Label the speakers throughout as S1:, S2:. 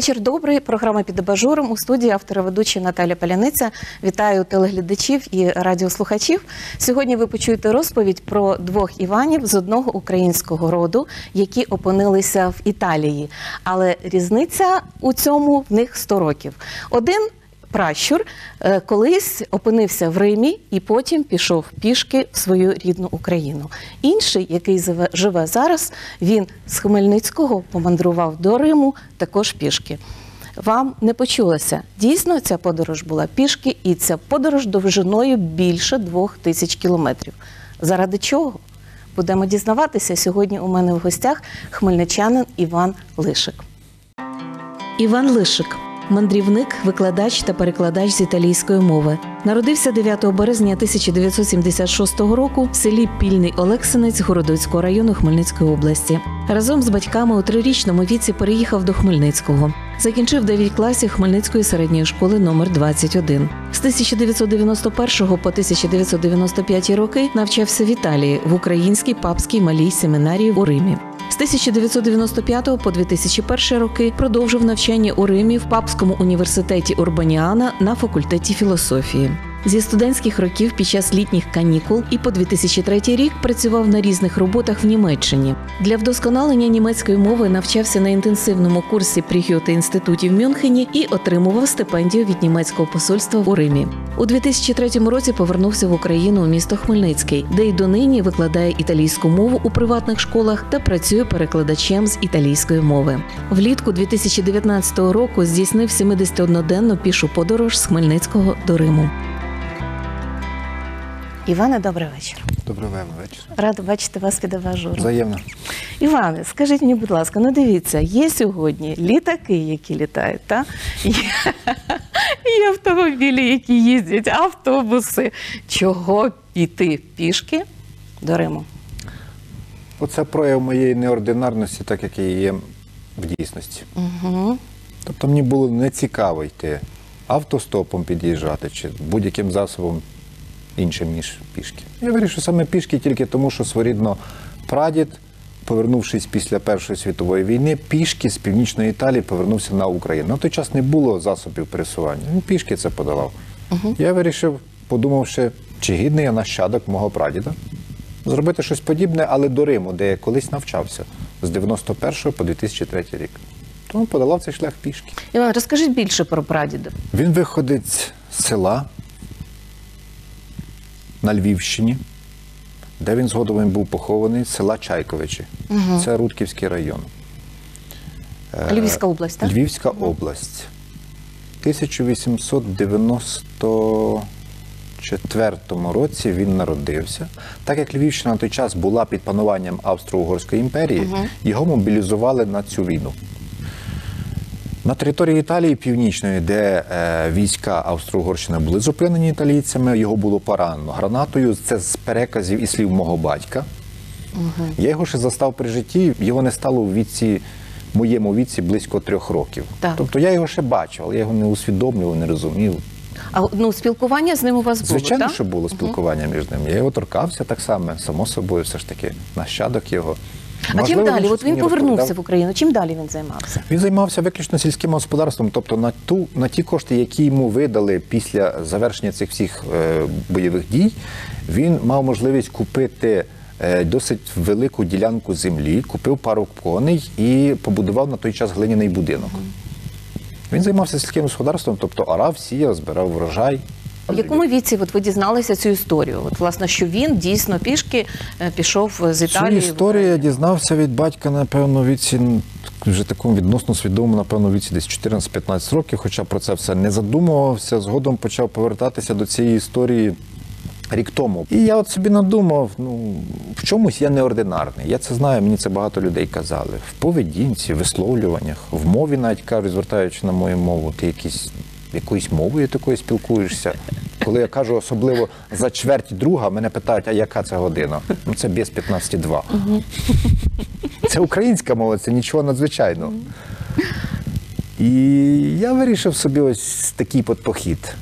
S1: Вечір добрий. Програма під абажуром у студії автора ведучі Наталя Паляниця. Вітаю телеглядачів і радіослухачів. Сьогодні ви почуєте розповідь про двох Іванів з одного українського роду, які опинилися в Італії. Але різниця у цьому в них 100 років. Один пращур е, колись опинився в Римі і потім пішов пішки в свою рідну Україну. Інший, який живе- живе зараз, він з Хмельницького помандрував до Риму також пішки. Вам не почулося. Дійсно, ця подорож була пішки, і ця подорож довжиною більше двох тисяч кілометрів. Заради чого? Будемо дізнаватися сьогодні. У мене в гостях хмельничанин Іван Лишик. Іван Лишик мандрівник, викладач та перекладач з італійської мови. Народився 9 березня 1976 року в селі Пільний Олексинець Городоцького району Хмельницької області. Разом з батьками у трирічному віці переїхав до Хмельницького. Закінчив 9 класів Хмельницької середньої школи номер 21. З 1991 по 1995 роки навчався в Італії в українській папській малій семінарії у Римі. З 1995 по 2001 роки продовжив навчання у Римі в Папському університеті Урбаніана на факультеті філософії. Зі студентських років під час літніх канікул і по 2003 рік працював на різних роботах в Німеччині. Для вдосконалення німецької мови навчався на інтенсивному курсі при Гьоте інституті в Мюнхені і отримував стипендію від німецького посольства у Римі. У 2003 році повернувся в Україну у місто Хмельницький, де й донині викладає італійську мову у приватних школах та працює перекладачем з італійської мови. Влітку 2019 року здійснив 71-денну пішу подорож з Хмельницького до Риму. Іване, добрий вечір.
S2: Добрий вечір.
S1: Рада бачити вас під абажуром.
S2: Взаємно.
S1: Іване, скажіть мені, будь ласка, ну дивіться, є сьогодні літаки, які літають, та? Є, є автомобілі, які їздять, автобуси. Чого піти пішки до Риму?
S2: Оце прояв моєї неординарності, так як і є в дійсності.
S1: Угу.
S2: Тобто мені було не цікаво йти автостопом під'їжджати чи будь-яким засобом іншим, ніж пішки. Я вирішив саме пішки тільки тому, що своєрідно прадід, повернувшись після Першої світової війни, пішки з північної Італії повернувся на Україну. На той час не було засобів пересування. Він пішки це подавав. Я вирішив, подумавши, чи гідний я нащадок мого прадіда, зробити щось подібне, але до Риму, де я колись навчався з 91 по 2003 рік. Тому подолав цей шлях пішки.
S1: Іван, розкажіть більше про прадіда.
S2: Він виходить з села на Львівщині, де він згодом був похований, з села Чайковичі. Це Рудківський район. Е,
S1: Львівська область, так?
S2: Львівська область. В 1894 році він народився. Так як Львівщина на той час була під пануванням Австро-Угорської імперії, його мобілізували на цю війну. На території Італії Північної, де е, війська Австро-Угорщини були зупинені італійцями, його було поранено гранатою. Це з переказів і слів мого батька. Я його ще застав при житті, його не стало в віці, моєму віці близько трьох років.
S1: Так.
S2: Тобто я його ще бачив, але я його не усвідомлював, не розумів.
S1: А ну, спілкування з ним у вас було,
S2: Звичайно,
S1: так?
S2: що було спілкування між ними. Я його торкався так само, само собою, все ж таки, нащадок його.
S1: А чим далі? От він повернувся
S2: розповідав.
S1: в Україну. Чим далі він займався?
S2: Він займався виключно сільським господарством, тобто на ту на ті кошти, які йому видали після завершення цих всіх е, бойових дій, він мав можливість купити е, досить велику ділянку землі, купив пару коней і побудував на той час глиняний будинок. Він займався сільським господарством, тобто орав, сіяв, збирав врожай.
S1: В якому віці от ви дізналися цю історію? От власне, що він дійсно пішки е, пішов з Італії. в-
S2: історію я дізнався від батька, напевно, віці вже такому відносно свідомому, напевно, віці десь 14-15 років, хоча про це все не задумувався. Згодом почав повертатися до цієї історії рік тому. І я от собі надумав, ну, в чомусь я неординарний. Я це знаю, мені це багато людей казали. В поведінці, висловлюваннях, в мові навіть кажуть, звертаючи на мою мову, ти якийсь якоюсь мовою такою спілкуєшся. Коли я кажу особливо за чверть друга, мене питають, а яка це година? Ну це без 15.2. Це українська мова, це нічого надзвичайного. І я вирішив собі ось такий похід.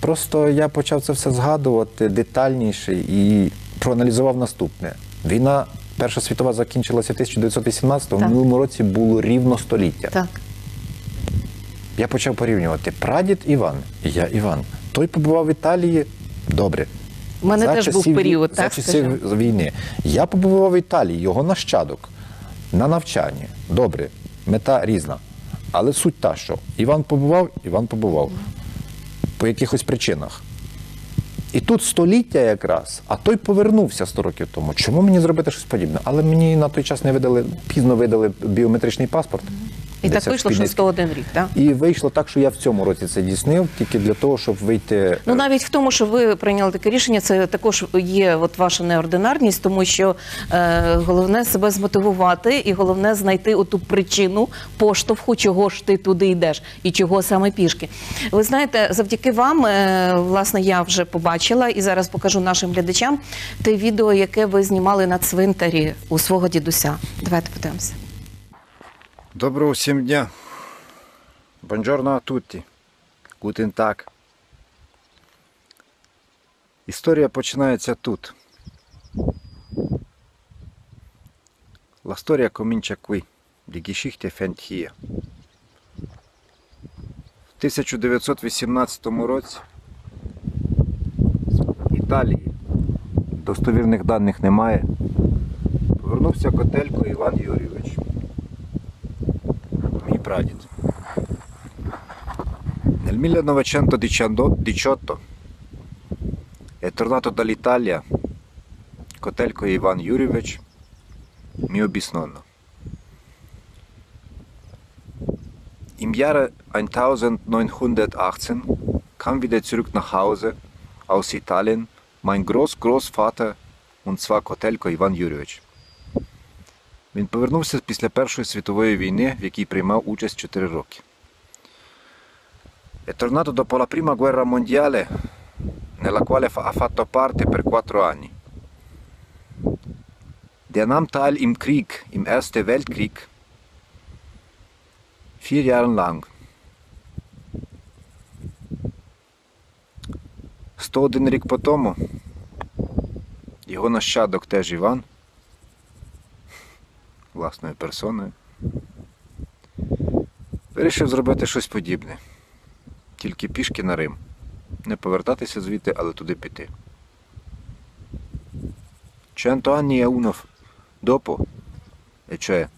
S2: Просто я почав це все згадувати детальніше і проаналізував наступне. Війна Перша світова закінчилася в 1918 в минулому році було рівно століття.
S1: Так.
S2: Я почав порівнювати прадід Іван і я Іван. Той побував в Італії добре.
S1: У мене теж був
S2: часів-
S1: період,
S2: за
S1: так,
S2: часів війни. Я побував в Італії, його нащадок, на навчанні. Добре, мета різна. Але суть та, що Іван побував, Іван побував. По якихось причинах. І тут століття якраз, а той повернувся 100 років тому. Чому мені зробити щось подібне? Але мені на той час не видали, пізно видали біометричний паспорт.
S1: І так вийшло, що
S2: Хмельницький.
S1: 101 рік, так?
S2: І вийшло так, що я в цьому році це дійснив, тільки для того, щоб вийти.
S1: Ну навіть в тому, що ви прийняли таке рішення, це також є от ваша неординарність, тому що е, головне себе змотивувати, і головне знайти оту причину поштовху, чого ж ти туди йдеш, і чого саме пішки. Ви знаєте, завдяки вам, е, власне, я вже побачила і зараз покажу нашим глядачам те відео, яке ви знімали на цвинтарі у свого дідуся. Давайте подивимося.
S2: Доброго всім дня. A tutti. Guten Tag. Історія починається тут. La storia comincia qui. Hier. В 1918 році з Італії достовірних даних немає. Повернувся Котелько Іван Юрійович mio pradid. Nel 1918 è tornato dall'Italia Kotelko Ivan Yurievich, mio bisnonno. Im Jahre 1918 kam wieder zurück nach Hause aus Italien mein Groß-Großvater, und zwar Kotelko Ivan Yurievich. Він повернувся після Першої світової війни, в якій приймав участь 4 роки. Quale fa- ha fatto parte per 4 anni. Der nahm teil im Krieg, im Ersten Weltkrieg, vier Jahre lang. 101 рік по тому його нащадок теж Іван власною персоною. Вирішив зробити щось подібне. Тільки пішки на Рим. Не повертатися звідти, але туди піти. E f- dopo, e cioè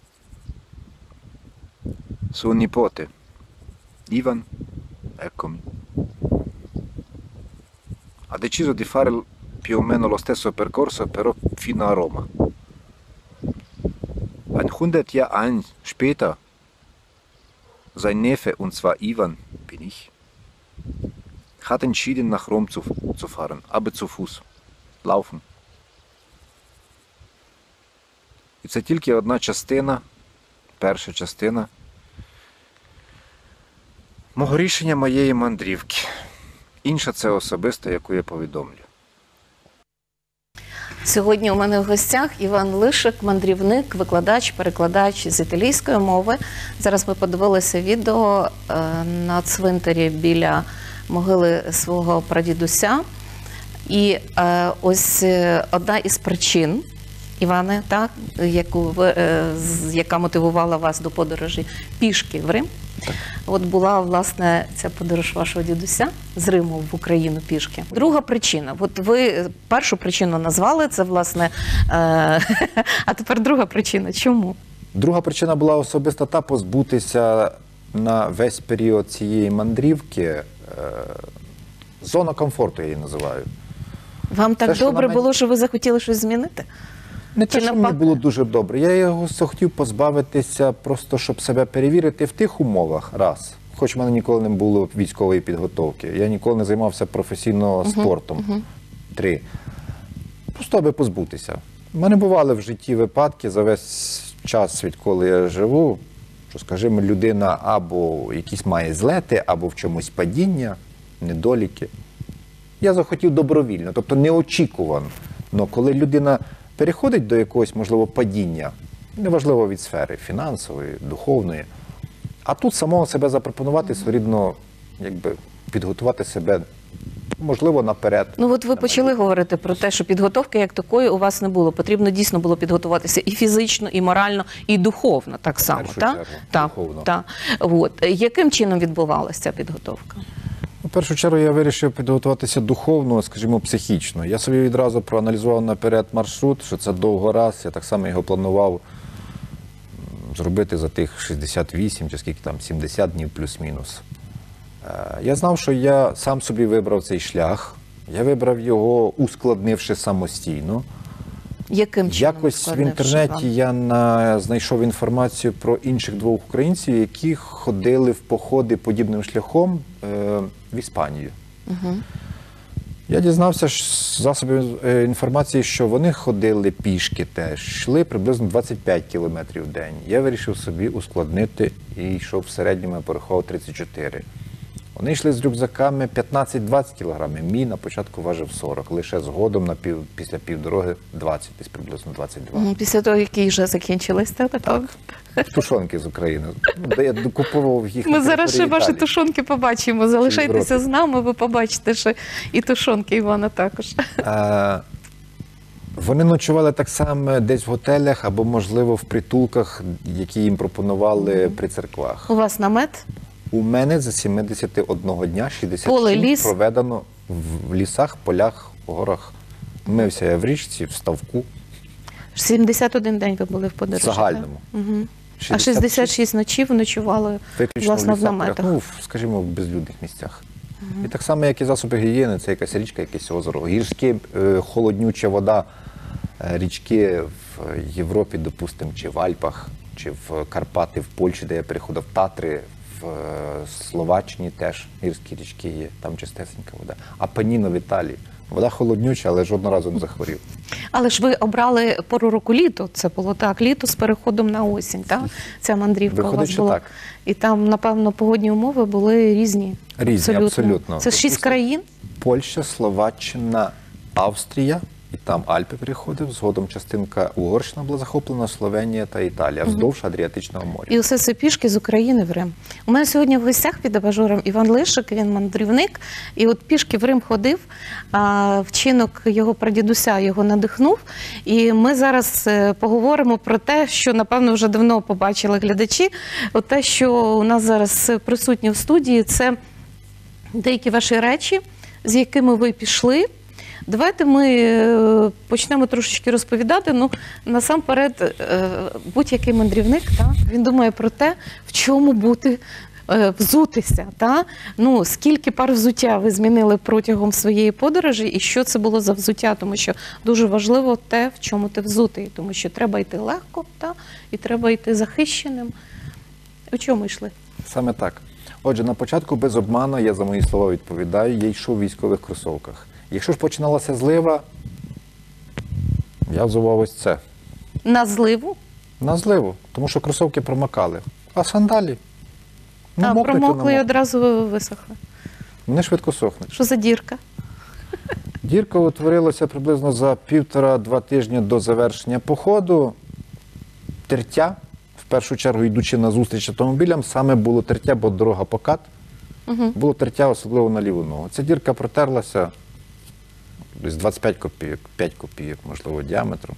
S2: suo nipote, Ivan, eccomi, ha deciso di fare più o meno lo stesso percorso, però fino a Roma. Ein hundert Jahre später, sein Neffe, und zwar Ivan, bin ich, hat entschieden, nach Rom zu, zu fahren, aber zu Fuß, laufen. І це тільки одна частина, перша частина мого рішення моєї мандрівки. Інша це особиста, яку я повідомлю.
S1: Сьогодні у мене в гостях Іван Лишик, мандрівник, викладач, перекладач з італійської мови. Зараз ми подивилися відео е, на цвинтарі біля могили свого прадідуся. І е, ось е, одна із причин, Іване, так, яку е, яка мотивувала вас до подорожі пішки в Рим. От була власне ця подорож вашого дідуся з Риму в Україну пішки. Друга причина. От ви першу причину назвали це, власне, е, а тепер друга причина. Чому?
S2: Друга причина була особиста та позбутися на весь період цієї мандрівки. Е, зона комфорту я її називаю.
S1: Вам так
S2: Те,
S1: добре
S2: на
S1: було, що ви захотіли щось змінити?
S2: Не те, що мені було дуже добре. Я його хотів позбавитися, просто щоб себе перевірити в тих умовах. Раз. Хоч в мене ніколи не було військової підготовки. Я ніколи не займався професійно спортом. Три. Просто аби позбутися. У мене бували в житті випадки за весь час, відколи я живу, що, скажімо, людина або якісь має злети, або в чомусь падіння, недоліки. Я захотів добровільно, тобто неочікувано. Но коли людина переходить до якогось, можливо, падіння, неважливо від сфери фінансової, духовної, а тут самого себе запропонувати, своєрідно якби, підготувати себе можливо, наперед.
S1: Ну от ви почали говорити про те, що підготовки як такої у вас не було. Потрібно дійсно було підготуватися і фізично, і морально, і духовно так само. так? Так,
S2: духовно.
S1: так. От. Яким чином відбувалася ця підготовка?
S2: У першу чергу я вирішив підготуватися духовно, скажімо, психічно. Я собі відразу проаналізував наперед маршрут, що це довго раз. Я так само його планував зробити за тих 68 чи скільки там 70 днів плюс-мінус. Е, Я знав, що я сам собі вибрав цей шлях. Я вибрав його, ускладнивши самостійно.
S1: Яким чином
S2: Якось в інтернеті я на, знайшов інформацію про інших двох українців, які ходили в походи подібним шляхом е, в Іспанію. Я дізнався з засобів е, інформації, що вони ходили пішки теж, йшли приблизно 25 кілометрів в день. Я вирішив собі ускладнити і йшов в середньому, я порахував 34. Вони йшли з рюкзаками 15-20 кілограмів. Мій на початку важив 40, лише згодом на пів, після півдороги 20, десь приблизно 22.
S1: Мгм, Після того, які вже закінчились, так? так?
S2: Тушонки з України. Ну, де я докуповував їх.
S1: Ми
S2: на
S1: зараз ще ваші
S2: Італії.
S1: тушонки побачимо. Залишайтеся з нами, ви побачите, що і тушонки Івана також.
S2: Е, Вони ночували так само десь в готелях або, можливо, в притулках, які їм пропонували при церквах.
S1: У вас намет?
S2: У мене за 71 дня 67
S1: Поле, ліс?
S2: проведено в лісах, полях, горах. Мився я в річці, в ставку.
S1: 71 день ви були в
S2: В загальному.
S1: так? Мгм. А 66 ночів ночували
S2: Виключно
S1: власне
S2: в лісах,
S1: наметах.
S2: ну, в, скажімо, в безлюдних місцях. І так само, як і засоби гігієни, це якась річка, якесь озеро. Гірські, е, холоднюча вода, е, річки в Європі, допустимо, чи в Альпах, чи в Карпати, в Польщі, де я переходив, Татри, в е, Словаччині теж гірські річки є, там чистесенька вода. А Паніно в Італії. Вода холоднюча, але жодного разу не захворів.
S1: Але ж ви обрали пору року літо. Це було так, літо з переходом на осінь. Так? Ця мандрівка у вас була.
S2: так.
S1: І там, напевно, погодні умови були різні.
S2: Різні, абсолютно.
S1: Це шість країн.
S2: Польща, Словаччина, Австрія, і там Альпи переходив. Згодом частинка Угорщина була захоплена, Словенія та Італія вздовж Адріатичного моря.
S1: І усе це пішки з України в Рим. У мене сьогодні в гостях під абажуром Іван Лишик, він мандрівник. І от пішки в Рим ходив. А вчинок його прадідуся його надихнув. І ми зараз е, поговоримо про те, що напевно вже давно побачили глядачі. От те, що у нас зараз присутні в студії, це деякі ваші речі, з якими ви пішли. Давайте ми е, почнемо трошечки розповідати. Ну, насамперед, е, будь-який мандрівник, та, він думає про те, в чому бути. е, Взутися, та ну скільки пар взуття ви змінили протягом своєї подорожі, і що це було за взуття? Тому що дуже важливо те, в чому ти взутий, тому що треба йти легко, та і треба йти захищеним. У чому йшли?
S2: Саме так. Отже, на початку без обману, я за мої слова відповідаю, я йшов у військових кросовках. Якщо ж починалася злива, я взував ось це.
S1: На зливу,
S2: На зливу, тому що кросовки промокали. А сандалі?
S1: а
S2: намокнуть,
S1: промокли і одразу висохли.
S2: Вони швидко сохнуть.
S1: Що за дірка?
S2: Дірка утворилася приблизно за півтора-два тижні до завершення походу. Тертя, в першу чергу, йдучи на зустріч автомобілям, саме було тертя, бо дорога покат. Було тертя, особливо на ліву ногу. Ця дірка протерлася десь 25 копійок, 5 копійок, можливо, діаметром.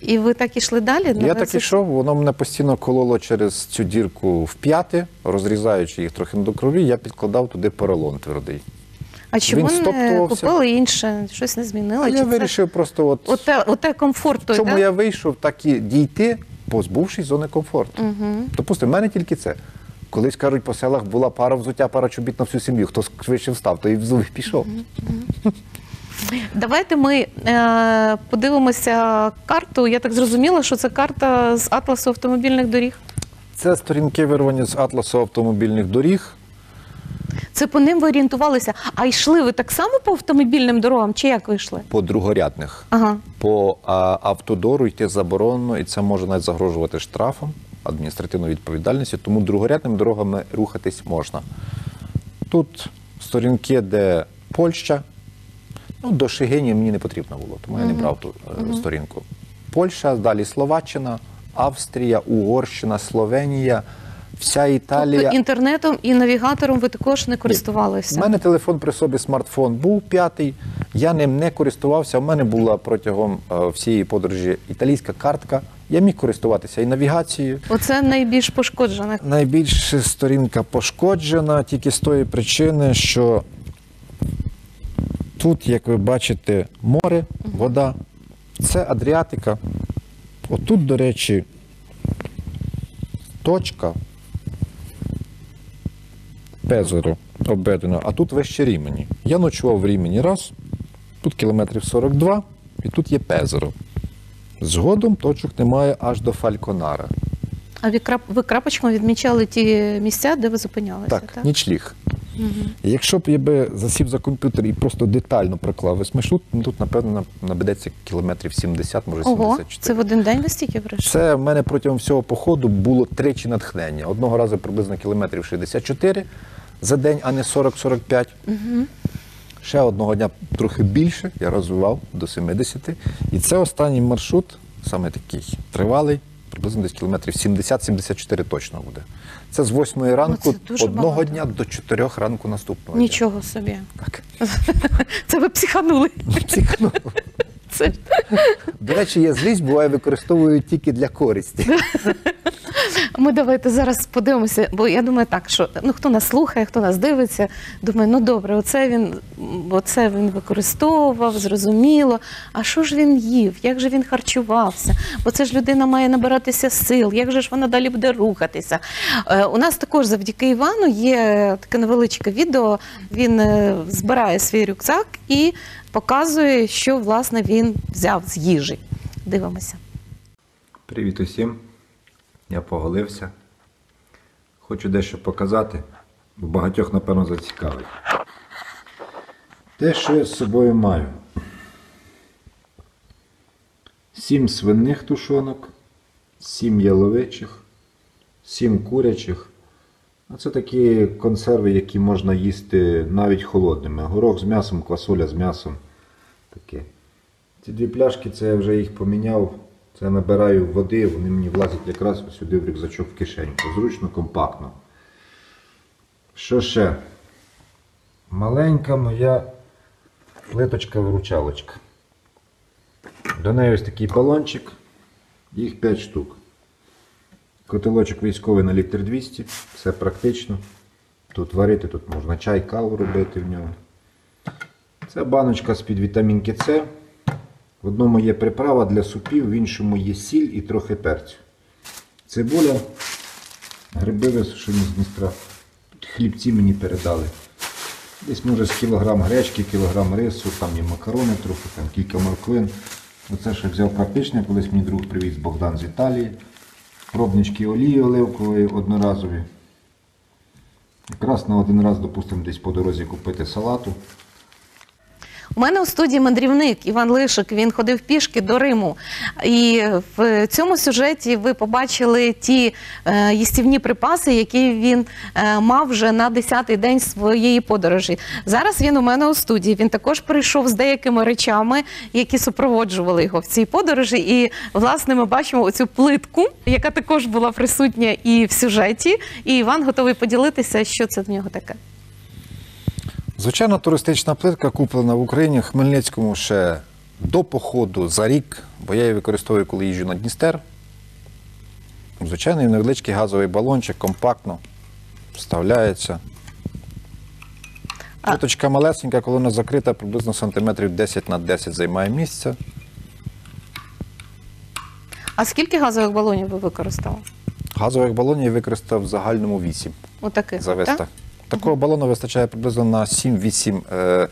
S1: І ви так ішли далі?
S2: Я
S1: На
S2: так ішов, воно мене постійно кололо через цю дірку в п'яти, розрізаючи їх трохи до крові, я підкладав туди поролон твердий.
S1: А чому
S2: Він
S1: не купили інше? Щось не змінили?
S2: А
S1: Чи
S2: я
S1: це
S2: вирішив просто от.
S1: Оте, оте комфорт той,
S2: Чому
S1: да?
S2: я вийшов, так і дійти, позбувшись зони комфорту. Угу. Допустимо, в мене тільки це. Колись кажуть, по селах була пара взуття, пара чобіт на всю сім'ю. Хто швидше встав, то і взув і пішов.
S1: Давайте ми е, подивимося карту. Я так зрозуміла, що це карта з атласу автомобільних доріг.
S2: Це сторінки вирвані з атласу автомобільних доріг.
S1: Це по ним ви орієнтувалися. А йшли ви так само по автомобільним дорогам, чи як ви йшли?
S2: По другорядних.
S1: Ага.
S2: По а, автодору йти заборонено, і це може навіть загрожувати штрафом, адміністративною відповідальністю, тому другорядними дорогами рухатись можна. Тут сторінки, де Польща. Ну, до Шигині мені не потрібно було, тому я не брав ту е, сторінку. Польща, далі Словаччина, Австрія, Угорщина, Словенія. Вся Італія.
S1: Тобто інтернетом і навігатором ви також не користувалися?
S2: У мене телефон при собі, смартфон був п'ятий. Я ним не користувався. У мене була протягом е, всієї подорожі італійська картка. Я міг користуватися і навігацією.
S1: Оце найбільш пошкоджене.
S2: Найбільше сторінка пошкоджена тільки з тої причини, що тут, як ви бачите, море, вода, це Адріатика. Отут, до речі, точка Пезеро обведено, а тут вище Рімені. Я ночував в Рімені раз, тут кілометрів 42, і тут є Пезеро. Згодом точок немає аж до Фальконара.
S1: А ви, крапочком відмічали ті місця, де ви зупинялися?
S2: Так, нічліг. І Якщо б я би засів за комп'ютер і просто детально проклав весь маршрут, ну, тут, напевно, набедеться кілометрів 70, може
S1: Ого,
S2: 74.
S1: це в один день ви стільки пройшли?
S2: Це в мене протягом всього походу було тричі натхнення. Одного разу приблизно кілометрів 64 за день, а не 40-45. Ще одного дня трохи більше, я розвивав до 70. І це останній маршрут, саме такий тривалий, приблизно десь кілометрів 70-74 точно буде. Це з 8 ранку
S1: Ну,
S2: одного
S1: багато.
S2: дня до 4 ранку наступного дня.
S1: Нічого собі.
S2: Так.
S1: Це ви психанули.
S2: Психанули.
S1: Це...
S2: До речі, я злість буває використовую тільки для користі.
S1: Ми давайте зараз подивимося, бо я думаю так, що ну хто нас слухає, хто нас дивиться, думає, ну добре, оце він, оце він використовував, зрозуміло. А що ж він їв? Як же він харчувався? Бо це ж людина має набиратися сил, як же ж вона далі буде рухатися? Е, у нас також завдяки Івану є таке невеличке відео. Він е, збирає свій рюкзак і показує, що власне він взяв з їжі. Дивимося.
S2: Привіт усім. Я поголився. Хочу дещо показати, бо багатьох, напевно, зацікавить. Те, що я з собою маю. Сім свиних тушонок, сім яловичих, сім курячих. Це такі консерви, які можна їсти навіть холодними. Горох з м'ясом, квасоля з м'ясом. Таке. Ці дві пляшки, це я вже їх поміняв. Це набираю води, вони мені влазять якраз сюди в рюкзачок в кишеньку. Зручно, компактно. Що ще? Маленька моя плиточка-виручалочка. До неї ось такий балончик, їх 5 штук. Котелочок військовий на літр 200, все практично. Тут варити, тут можна чай, каву робити в ньому. Це баночка з-під вітамінки С. В одному є приправа для супів, в іншому є сіль і трохи перцю. Цибуля, гриби висушені з Дністра. Хлібці мені передали. Десь може з кілограм гречки, кілограм рису, там є макарони трохи, там кілька морквин. Оце що взяв практичне, колись мій друг привіз Богдан з Італії. Пробнички олії оливкової одноразові. Якраз на один раз, допустимо, десь по дорозі купити салату.
S1: У мене у студії мандрівник Іван Лишик. Він ходив пішки до Риму. І в цьому сюжеті ви побачили ті е, їстівні припаси, які він е, мав вже на 10-й день своєї подорожі. Зараз він у мене у студії. Він також прийшов з деякими речами, які супроводжували його в цій подорожі. І власне ми бачимо оцю плитку, яка також була присутня і в сюжеті. І Іван готовий поділитися, що це в нього таке.
S2: Звичайно, туристична плитка куплена в Україні в Хмельницькому ще до походу за рік, бо я її використовую, коли їжджу на Дністер. Звичайний невеличкий газовий балончик, компактно вставляється. Плиточка малесенька, коли вона закрита, приблизно сантиметрів 10 на 10 займає місця.
S1: А скільки газових балонів ви використали?
S2: Газових балонів я використав в загальному 8
S1: Отаких.
S2: завести.
S1: так?
S2: Такого балону вистачає приблизно на 7-8 е,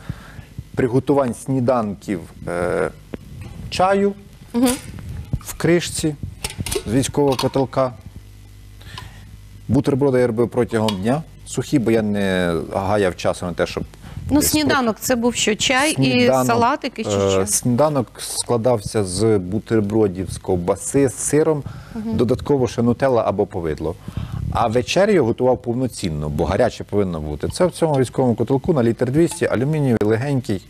S2: приготувань сніданків е, чаю в кришці з військового котелка. Бутерброди я робив протягом дня сухі, бо я не гаяв часу на те, щоб.
S1: Ну, сніданок це був що? Чай
S2: Сніданок,
S1: і салатики чи
S2: е,
S1: що?
S2: Сніданок складався з бутербродів, з ковбаси, з сиром, додатково ще нутелла або повидло. А вечерю готував повноцінно, бо гаряче повинно бути. Це в цьому військовому котелку на літр 200, алюмінієвий, легенький.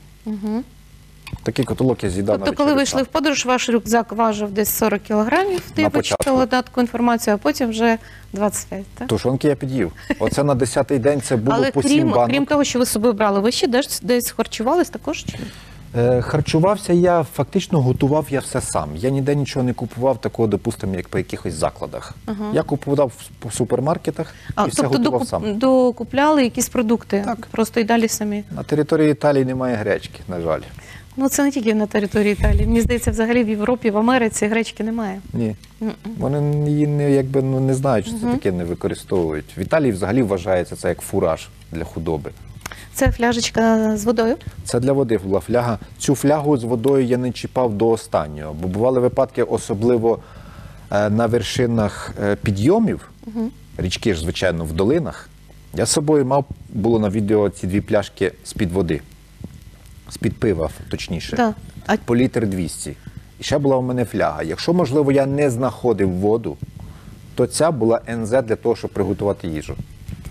S2: Такий котелок я з'їдав
S1: Тобто,
S2: на
S1: коли ви
S2: вечерю
S1: йшли в подорож, ваш рюкзак важив десь 40 кілограмів, ти
S2: На
S1: вичитала датку інформацію, а потім вже 25, так?
S2: Тушонки я під'їв. Оце на 10-й день це було
S1: Але
S2: по 7
S1: крім,
S2: банок.
S1: крім того, що ви з собою брали, ви ще десь, десь харчувались також? Чи? ні?
S2: Е, Харчувався я, фактично готував я все сам. Я ніде нічого не купував такого, допустимо, як по якихось закладах. Я купував в- по супермаркетах
S1: А,
S2: і все
S1: тобто
S2: готував
S1: докуп,
S2: сам.
S1: докупляли якісь продукти,
S2: Так.
S1: просто і далі самі.
S2: На території Італії немає гречки, на жаль.
S1: Ну це не тільки на території Італії. Мені здається, взагалі в Європі, в Америці гречки немає.
S2: Ні. Вони її не, якби, ну, не знають, що це таке не використовують. В Італії взагалі вважається це як фураж для худоби.
S1: Це фляжечка з водою.
S2: Це для води була фляга. Цю флягу з водою я не чіпав до останнього, бо бували випадки, особливо е, на вершинах е, підйомів, річки ж, звичайно, в долинах. Я з собою мав, було на відео ці дві пляшки з-під води, з-під пива, точніше,
S1: Да. А
S2: по літр 200. І ще була у мене фляга. Якщо, можливо, я не знаходив воду, то ця була НЗ для того, щоб приготувати їжу.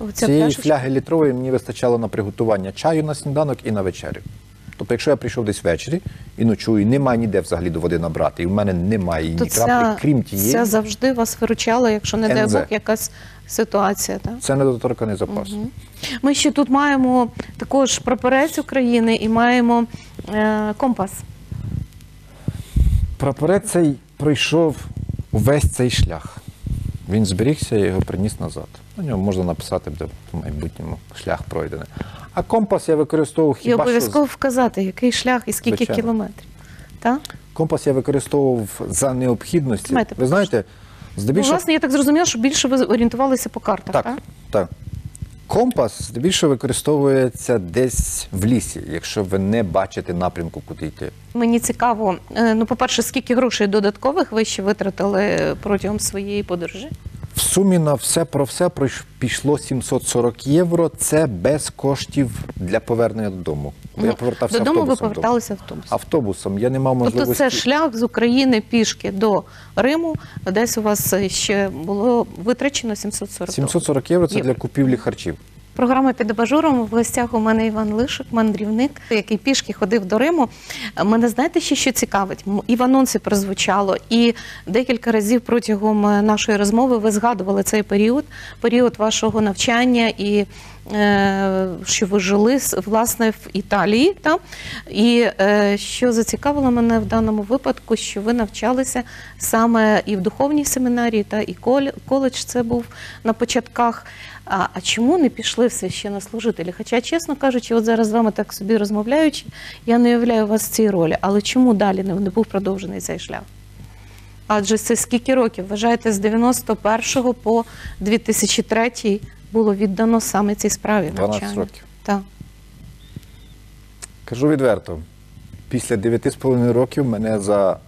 S1: Оця
S2: Цієї
S1: пляшечка.
S2: фляги літрової мені вистачало на приготування чаю на сніданок і на вечерю. Тобто, якщо я прийшов десь ввечері і ночую, немає ніде взагалі до води набрати, і в мене немає її
S1: То
S2: ні краплі, крім тієї,
S1: ця завжди вас виручала, якщо не дай
S2: НЗ.
S1: Бог, якась ситуація. Так?
S2: це недоторканий запас.
S1: Ми ще тут маємо також прапорець України і маємо е, компас.
S2: Прапорець цей пройшов увесь цей шлях. Він зберігся, я його приніс назад. На ньому можна написати, де в майбутньому шлях пройдений. А компас я використовував
S1: І
S2: хіба що
S1: обов'язково вказати, який шлях і скільки
S2: Звичайно.
S1: кілометрів. Так?
S2: компас я використовував за необхідності.
S1: Знаєте,
S2: Ви знаєте,
S1: Ну, власне, я так зрозуміла, що більше ви орієнтувалися по картах, так?
S2: Так, так. Компас здебільшого використовується десь в лісі, якщо ви не бачите напрямку, куди йти.
S1: Мені цікаво, е, ну, по-перше, скільки грошей додаткових ви ще витратили протягом своєї подорожі?
S2: В сумі на все про все пішло 740 євро. Це без коштів для повернення додому. Ну, я повертався
S1: Додому ви поверталися автобусом.
S2: Автобусом. Я не мав
S1: Тобто це шлях з України пішки до Риму. Десь у вас ще було витрачено 740
S2: 740 євро це
S1: Євро.
S2: для купівлі харчів.
S1: Програма під абажуром. В гостях у мене Іван Лишик, мандрівник, який пішки ходив до Риму. Мене знаєте, ще що цікавить? І в анонсі прозвучало, і декілька разів протягом е, нашої розмови ви згадували цей період, період вашого навчання і. е, Що ви жили власне в Італії, та і е, що зацікавило мене в даному випадку, що ви навчалися саме і в духовній семінарії, та і коледж це був на початках. А, а чому не пішли в священнослужителі? Хоча, чесно кажучи, от зараз з вами так собі розмовляючи, я не уявляю вас в цій ролі. Але чому далі не, не був продовжений цей шлях? Адже це скільки років? Вважаєте, з 91 по 2003 було віддано саме цій справі
S2: 12
S1: навчання?
S2: років.
S1: Так.
S2: Кажу відверто, після 9,5 років мене за.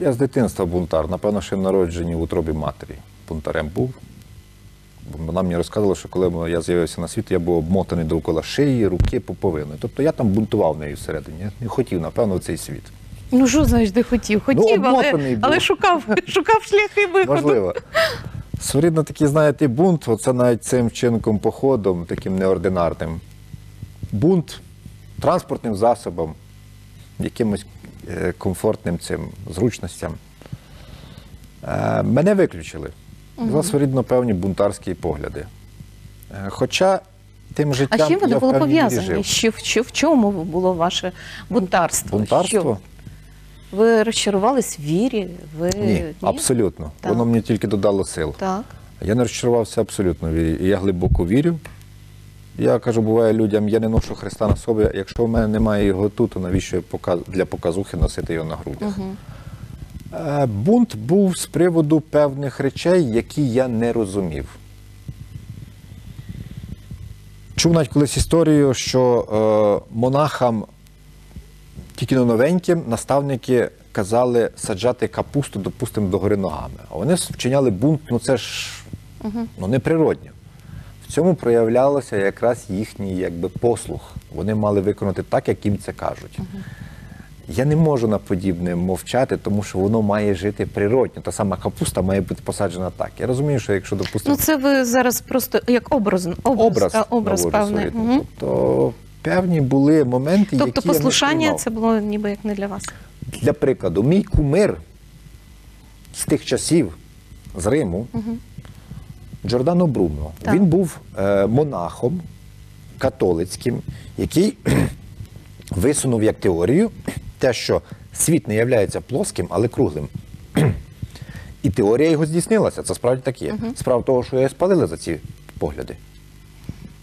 S2: Я з дитинства бунтар, напевно, ще народжені в утробі матері. Бунтарем був. Вона мені розказувала, що коли я з'явився на світ, я був обмотаний довкола шиї, руки, пуповини. Тобто я там бунтував нею всередині. Я не хотів, напевно, в цей світ.
S1: Ну що знаєш, де хотів? Хотів, але, але шукав, шукав шляхи виходу.
S2: Можливо. Своєрідно такий, знаєте, бунт, оце навіть цим вчинком походом, таким неординарним. Бунт транспортним засобом, якимось е, комфортним цим зручностям. Е, мене виключили. За своєрідно певні бунтарські погляди. Е, Хоча тим життям
S1: А чим воно
S2: я в
S1: було
S2: певній
S1: пов'язане?
S2: жив.
S1: Що, що, в чому було ваше бунтарство?
S2: Бунтарство?
S1: Що? Ви розчарувались в вірі? Ви...
S2: Ні, абсолютно.
S1: Так.
S2: Воно мені тільки додало сил.
S1: Так.
S2: Я не розчарувався абсолютно в вірі. І я глибоко вірю. Я кажу, буває людям, я не ношу Христа на собі. Якщо в мене немає його тут, то навіщо для показухи носити його на грудях? Е, Бунт був з приводу певних речей, які я не розумів. Чув навіть колись історію, що е, монахам, тільки но новеньким, наставники казали саджати капусту, допустимо, догори ногами. А вони вчиняли бунт, ну це ж ну, неприродньо. В цьому проявлялося якраз їхній якби, послух. Вони мали виконати так, як їм це кажуть. Я не можу на подібне мовчати, тому що воно має жити природньо. Та сама капуста має бути посаджена так. Я розумію, що якщо допустимо,
S1: Ну це ви зараз просто як образ, образ,
S2: образ,
S1: та, образ певний. Угу.
S2: Тобто певні були моменти,
S1: Тобто
S2: які я не
S1: послушання це було ніби як не для вас.
S2: Для прикладу, мій кумир з тих часів з Риму, Джордано Бруно,
S1: Так.
S2: він був е, монахом католицьким, який висунув як теорію те, що світ не є плоским, але круглим. І теорія його здійснилася. Це справді так є. Справа того, що його спалили за ці погляди.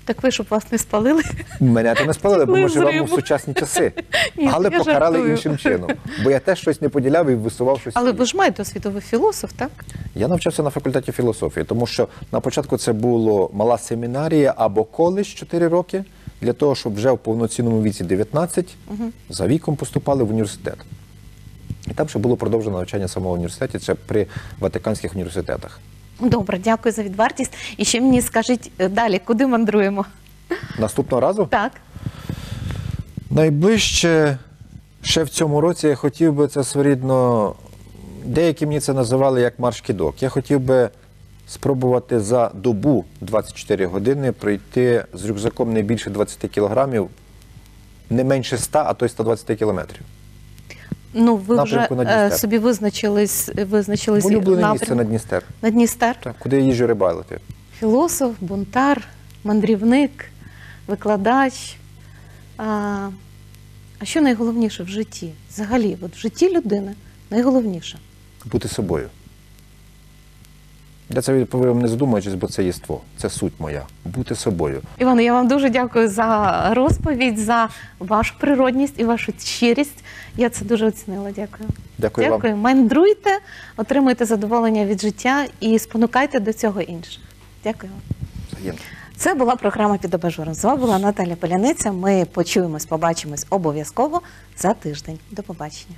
S1: Так ви, щоб вас не спалили.
S2: Мене то не спалили, бо ми живемо в сучасні часи.
S1: Ні,
S2: але покарали
S1: жартую.
S2: іншим чином. Бо я теж щось не поділяв і висував щось.
S1: Але ви ж маєте освіту, ви філософ, так?
S2: Я навчався на факультеті філософії, тому що на початку це було мала семінарія або коледж 4 роки, для того, щоб вже в повноцінному віці 19 за віком поступали в університет. І там ще було продовжено навчання самого університеті, це при Ватиканських університетах.
S1: Добре, дякую за відвертість. І ще мені скажіть е, далі, куди мандруємо?
S2: Наступного разу
S1: Так.
S2: найближче ще в цьому році я хотів би це своєрідно. Деякі мені це називали як марш кідок. Я хотів би спробувати за добу 24 години пройти з рюкзаком не більше 20 кілограмів, не менше 100, а то й 120 кілометрів.
S1: Ну, ви вже
S2: Напрямку на
S1: е,
S2: Дністер.
S1: собі визначились, визначились
S2: Улюблене місце на Дністер,
S1: на Дністер.
S2: так, куди я їжджу рибалити.
S1: Філософ, бунтар, мандрівник, викладач. А, а що найголовніше в житті? Взагалі, от в житті людини найголовніше.
S2: Бути собою. Я це відповім не задумуючись, бо це єство. Це суть моя. Бути собою.
S1: Іване, я вам дуже дякую за розповідь, за вашу природність і вашу щирість. Я це дуже оцінила. Дякую.
S2: Дякую вам.
S1: Дякую. Мандруйте, отримуйте задоволення від життя і спонукайте до цього інших. Дякую вам. Це була програма під обажуром. З вами була Наталя Поляниця. Ми почуємось, побачимось обов'язково за тиждень. До побачення.